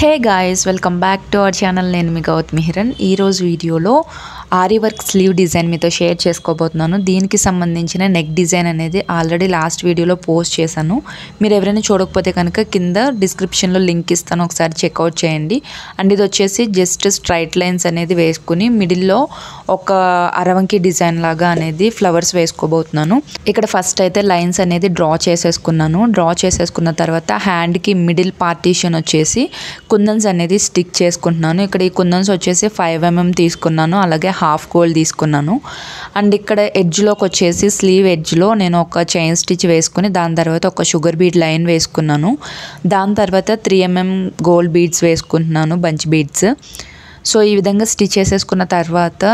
Hey guys welcome back to our channel నేను మీ గౌత్ మిహిరన్. ఈరోజు వీడియోలో ఆరి వర్క్ స్లీవ్ డిజైన్ మీతో షేర్ చేసుకోబోతున్నాను. దీనికి సంబంధించిన నెక్ డిజైన్ అనేది ఆల్రెడీ లాస్ట్ వీడియోలో పోస్ట్ చేశాను. మీరు ఎవరైనా చూడకపోతే కనుక కింద డిస్క్రిప్షన్లో లింక్ ఇస్తాను. ఒకసారి చెక్అవుట్ చేయండి. అండ్ ఇది వచ్చేసి జస్ట్ స్ట్రైట్ లైన్స్ అనేది వేసుకుని మిడిల్లో ఒక అరవంకి డిజైన్ లాగా అనేది ఫ్లవర్స్ వేసుకోబోతున్నాను. ఇక్కడ ఫస్ట్ అయితే లైన్స్ అనేది డ్రా చేసేసుకున్నాను. డ్రా చేసేసుకున్న తర్వాత హ్యాండ్కి మిడిల్ పార్టీషన్ వచ్చేసి కుందన్స్ అనేది స్టిక్ చేసుకుంటున్నాను. ఇక్కడ ఈ కుందన్స్ వచ్చేసి ఫైవ్ ఎంఎం తీసుకున్నాను. అలాగే హాఫ్ గోల్డ్ తీసుకున్నాను. అండ్ ఇక్కడ ఎడ్జ్లోకి వచ్చేసి స్లీవ్ ఎడ్జ్లో నేను ఒక చైన్ స్టిచ్ వేసుకుని దాని తర్వాత ఒక షుగర్ బీడ్ లైన్ వేసుకున్నాను. దాని తర్వాత త్రీ ఎంఎం గోల్డ్ బీడ్స్ వేసుకుంటున్నాను బంచ్ బీడ్స్. సో ఈ విధంగా స్టిచ్ చేసేసుకున్న తర్వాత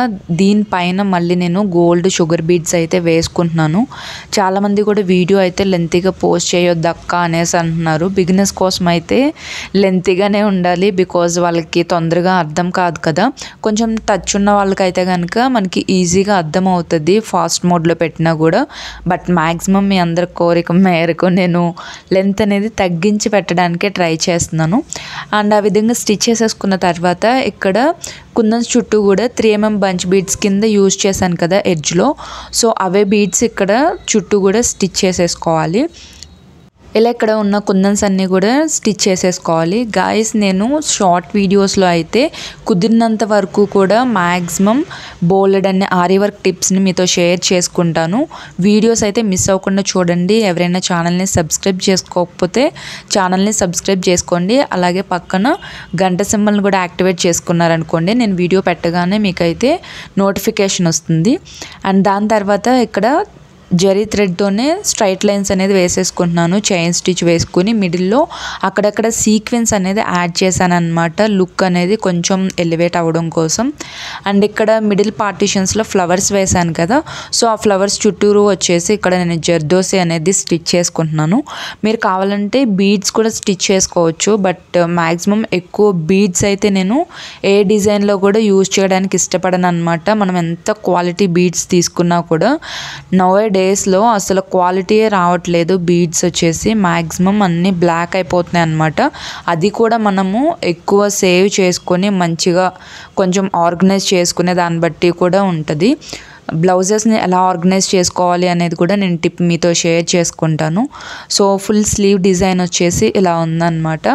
దీనిపైన మళ్ళీ నేను గోల్డ్ షుగర్ బీడ్స్ అయితే వేసుకుంటున్నాను. చాలామంది కూడా వీడియో అయితే లెంతీగా పోస్ట్ చేయొద్దు అక్క అనేసి అంటున్నారు. బిగినెస్ కోసం అయితే లెంతీగానే ఉండాలి బికాజ్ వాళ్ళకి తొందరగా అర్థం కాదు కదా. కొంచెం టచ్ ఉన్న వాళ్ళకైతే కనుక మనకి ఈజీగా అర్థం అవుతుంది ఫాస్ట్ మోడ్లో పెట్టినా కూడా. బట్ మ్యాక్సిమం మీ అందరి కోరిక మేరకు నేను లెంత్ అనేది తగ్గించి పెట్టడానికే ట్రై చేస్తున్నాను. అండ్ ఆ విధంగా స్టిచ్ చేసేసుకున్న తర్వాత ఇక్కడ కుందన్స్ చుట్టూ కూడా త్రీ ఎంఎం బంచ్ బీడ్స్ కింద యూజ్ చేశాను కదా ఎడ్జ్లో సో అవే బీడ్స్ ఇక్కడ చుట్టూ కూడా స్టిచ్ చేసేసుకోవాలి. ఇలా ఇక్కడ ఉన్న కుందన్స్ అన్నీ కూడా స్టిచ్ చేసేసుకోవాలి. గాయస్ నేను షార్ట్ వీడియోస్లో అయితే కుదిరినంత వరకు కూడా మ్యాక్సిమం బోల్డ్ అనే ఆరి వర్క్ టిప్స్ని మీతో షేర్ చేసుకుంటాను. వీడియోస్ అయితే మిస్ అవ్వకుండా చూడండి. ఎవరైనా ఛానల్ని సబ్స్క్రైబ్ చేసుకోకపోతే ఛానల్ని సబ్స్క్రైబ్ చేసుకోండి. అలాగే పక్కన గంట సింబల్ని కూడా యాక్టివేట్ చేసుకున్నారనుకోండి నేను వీడియో పెట్టగానే మీకైతే నోటిఫికేషన్ వస్తుంది. అండ్ దాని తర్వాత ఇక్కడ జరీ థ్రెడ్తోనే స్ట్రైట్ లైన్స్ అనేది వేసేసుకుంటున్నాను చైన్ స్టిచ్ వేసుకుని మిడిల్లో. అక్కడక్కడ సీక్వెన్స్ అనేది యాడ్ చేశాను అనమాట లుక్ అనేది కొంచెం ఎలివేట్ అవ్వడం కోసం. అండ్ ఇక్కడ మిడిల్ పార్టీషన్స్లో ఫ్లవర్స్ వేశాను కదా సో ఆ ఫ్లవర్స్ చుట్టూరు వచ్చేసి ఇక్కడ నేను జర్దోసి అనేది స్టిచ్ చేసుకుంటున్నాను. మీరు కావాలంటే బీడ్స్ కూడా స్టిచ్ చేసుకోవచ్చు బట్ మ్యాక్సిమం ఎక్కువ బీడ్స్ అయితే నేను ఏ డిజైన్లో కూడా యూజ్ చేయడానికి ఇష్టపడను అనమాట మనం ఎంత క్వాలిటీ బీడ్స్ తీసుకున్నా కూడా నవే డేస్లో అసలు క్వాలిటీయే రావట్లేదు. బీడ్స్ వచ్చేసి మ్యాక్సిమం అన్నీ బ్లాక్ అయిపోతున్నాయి అనమాట అది కూడా మనము ఎక్కువ సేవ్ చేసుకొని మంచిగా కొంచెం ఆర్గనైజ్ చేసుకునే దాన్ని బట్టి కూడా ఉంటుంది. బ్లౌజెస్ని ఎలా ఆర్గనైజ్ చేసుకోవాలి అనేది కూడా నేను టిప్ మీతో షేర్ చేసుకుంటాను. సో ఫుల్ స్లీవ్ డిజైన్ వచ్చేసి ఇలా ఉందన్నమాట.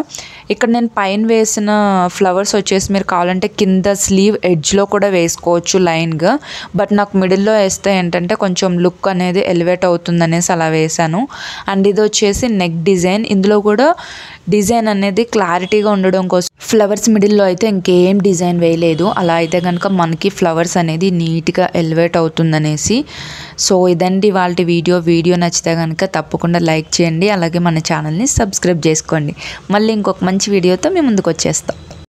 ఇక్కడ నేను పైన వేసిన ఫ్లవర్స్ వచ్చేసి మీరు కావాలంటే కింద స్లీవ్ ఎడ్జ్లో కూడా వేసుకోవచ్చు లైన్గా. బట్ నాకు మిడిల్లో వేస్తే ఏంటంటే కొంచెం లుక్ అనేది ఎలివేట్ అవుతుంది అనేసి అలా వేశాను. అండ్ ఇది వచ్చేసి నెక్ డిజైన్. ఇందులో కూడా డిజైన్ అనేది క్లారిటీగా ఉండడం కోసం. ఫ్లవర్స్ మిడిల్లో అయితే ఇంకేం డిజైన్ వేయలేదు. అలా అయితే కనుక మనకి ఫ్లవర్స్ అనేది నీట్గా ఎలివేట్ అవుతుందనేసి. సో ఇదండి వాళ్ళ వీడియో. వీడియో నచ్చితే కనుక తప్పకుండా లైక్ చేయండి. అలాగే మన ఛానల్ని సబ్స్క్రైబ్ చేసుకోండి. మళ్ళీ ఇంకొక మంచి వీడియోతో మేము ముందుకు వచ్చేస్తాం.